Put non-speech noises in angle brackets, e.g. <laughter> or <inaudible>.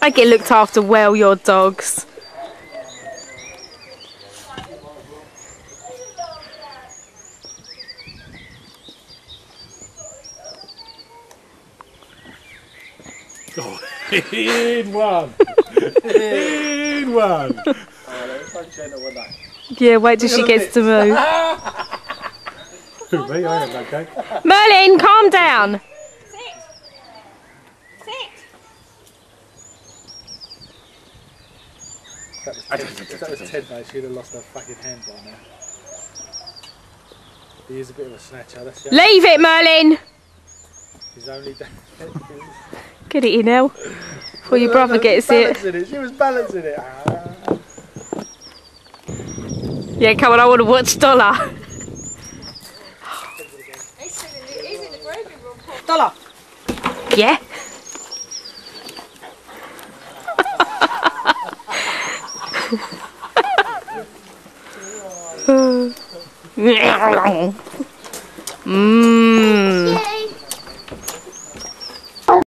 I get looked after well, your dogs. Oh, <laughs> in one. in one. Yeah, wait till she gets to move. <laughs> Me? I am okay. Merlin, calm down. That was, Ted, if that was Ted, mate, she'd have lost her fucking hand by now. He is a bit of a snatcher. That's the Leave it, Merlin. His only. Get it in now. Before your brother gets it. it. She was balancing it. Ah. Yeah, come on, I want to watch Dollar. Dollar. Yeah. Nghèo lòng Mmm